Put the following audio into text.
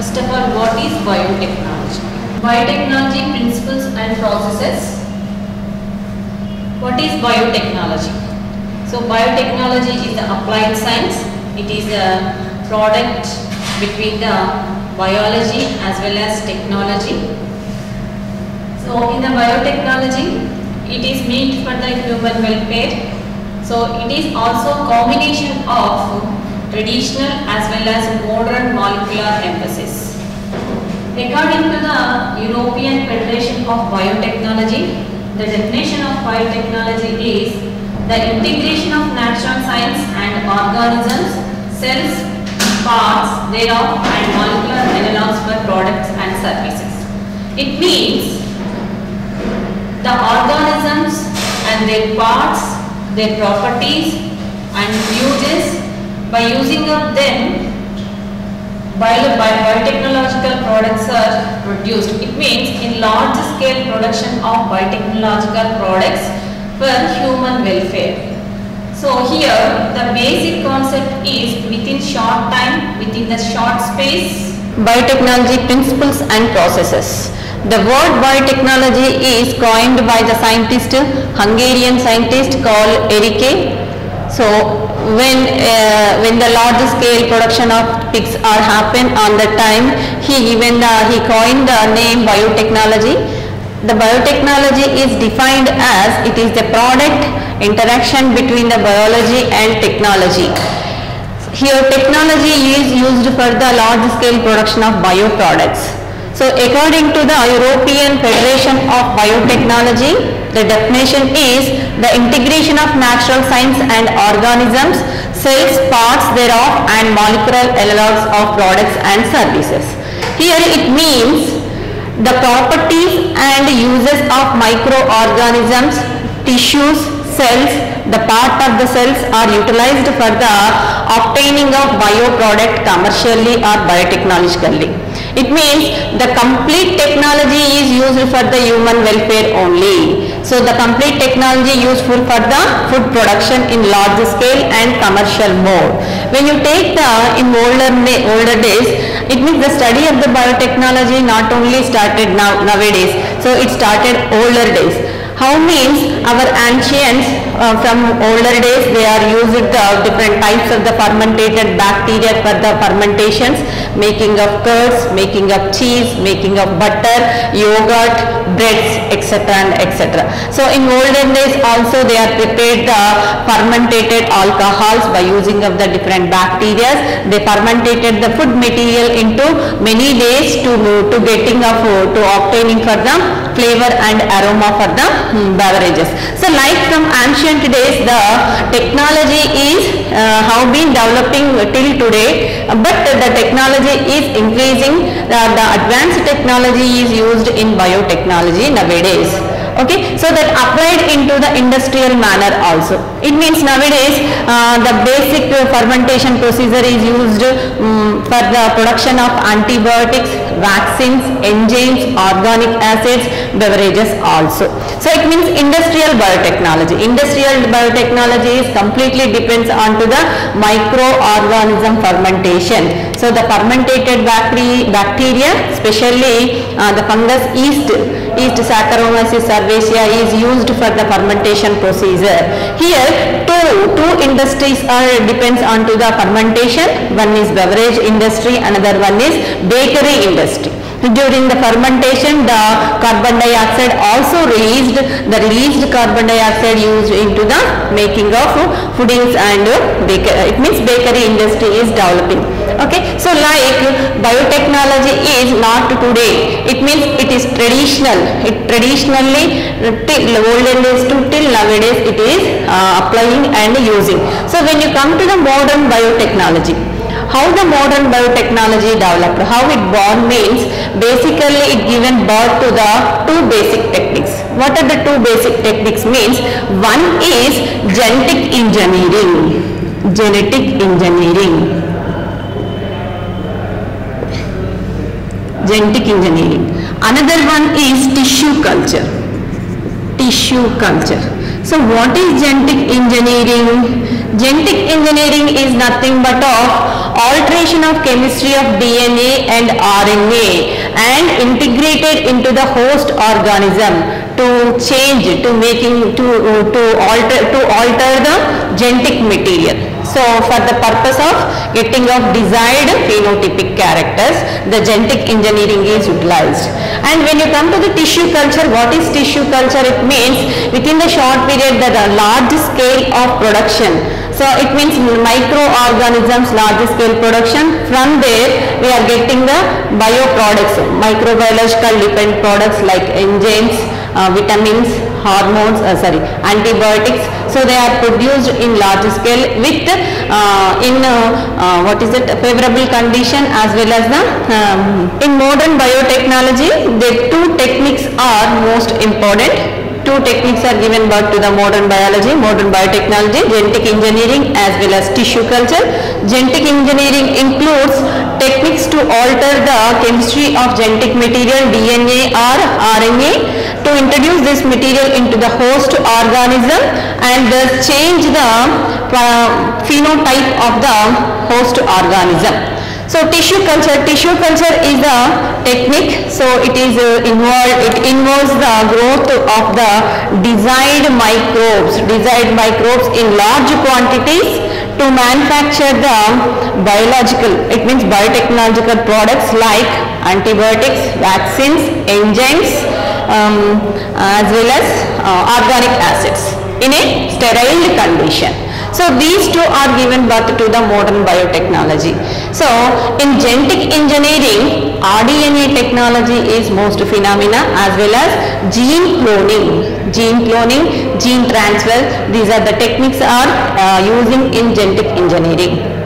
First of all, what is biotechnology? Biotechnology principles and processes. What is biotechnology? So biotechnology is the applied science. It is a product between the biology as well as technology. So in the biotechnology, it is meant for the human welfare. So it is also combination of traditional as well as modern molecular emphasis. According to the European Federation of Biotechnology, the definition of biotechnology is the integration of natural science and organisms, cells, parts thereof and molecular analogs for products and services. It means the organisms and their parts, their properties and uses by using them bio, bio- biotechnological products are produced. It means in large scale production of biotechnological products for human welfare. So here the basic concept is within short time, within the short space. Biotechnology principles and processes. The word biotechnology is coined by the scientist, Hungarian scientist called Ereky. So when uh, when the large scale production of pigs are happen on the time, he even uh, he coined the name biotechnology. The biotechnology is defined as it is the product interaction between the biology and technology. Here technology is used for the large scale production of bioproducts. So according to the European Federation of Biotechnology, the definition is the integration of natural science and organisms, cells, parts thereof and molecular analogs of products and services. Here it means the properties and uses of microorganisms, tissues, cells, the part of the cells are utilized for the obtaining of bioproduct commercially or biotechnologically. It means the complete technology is used for the human welfare only. So the complete technology useful for the food production in large scale and commercial mode. When you take the in older, older days, it means the study of the biotechnology not only started now nowadays, so it started older days. How means our ancients uh, from older days they are used the different types of the fermented bacteria for the fermentations, making of curds, making of cheese, making of butter, yogurt, breads, etc. and etc. So in olden days also they are prepared the fermented alcohols by using of the different bacteria. They fermented the food material into many days to to getting of uh, to obtaining for the flavor and aroma for the mm, beverages. So like from ancient days the technology is uh, how been developing till today but the technology is increasing. Uh, the advanced technology is used in biotechnology nowadays okay? So that applied into the industrial manner also. It means nowadays uh, the basic fermentation procedure is used um, for the production of antibiotics vaccines enzymes organic acids beverages also. So it means industrial biotechnology. Industrial biotechnology is completely depends on to the microorganism fermentation. So the fermented bacteria, bacteria especially uh, the fungus yeast yeast Saccharomyces cerevisiae is used for the fermentation procedure. Here two, two industries are depends on to the fermentation. One is beverage industry, another one is bakery industry. During the fermentation, the carbon dioxide also released, the released carbon dioxide used into the making of puddings and bakery. It means bakery industry is developing. Okay, so like biotechnology is not today. It means it is traditional. It traditionally till olden days to till nowadays it is uh, applying and using. So when you come to the modern biotechnology, how the modern biotechnology developed, how it born means basically it given birth to the two basic techniques. What are the two basic techniques means? One is genetic engineering. Genetic engineering. Genetic engineering. Another one is tissue culture. Tissue culture. So what is genetic engineering? Genetic engineering is nothing but of alteration of chemistry of DNA and RNA and integrated into the host organism to change, to making, to, to alter, to alter the genetic material. So for the purpose of getting of desired phenotypic characters, the genetic engineering is utilized. And when you come to the tissue culture, what is tissue culture? It means within the short period are large scale of production. So it means microorganisms large scale production. From there we are getting the bioproducts, microbiological dependent products like enzymes, uh, vitamins, hormones, uh, sorry, antibiotics. So they are produced in large scale with uh, in uh, uh, what is it favorable condition as well as the um, in modern biotechnology the two techniques are most important two techniques are given birth to the modern biology, modern biotechnology, genetic engineering as well as tissue culture. Genetic engineering includes techniques to alter the chemistry of genetic material DNA or RNA to introduce this material into the host organism and thus change the uh, phenotype of the host organism. So tissue culture, tissue culture is a technique. So it is uh, involved, it involves the growth of the desired microbes, desired microbes in large quantities to manufacture the biological, it means biotechnological products like antibiotics, vaccines, enzymes, um, as well as uh, organic acids in a sterile condition. So these two are given birth to the modern biotechnology. So in genetic engineering, RDNA technology is most phenomena as well as gene cloning. Gene cloning, gene transfer, these are the techniques are uh, using in genetic engineering.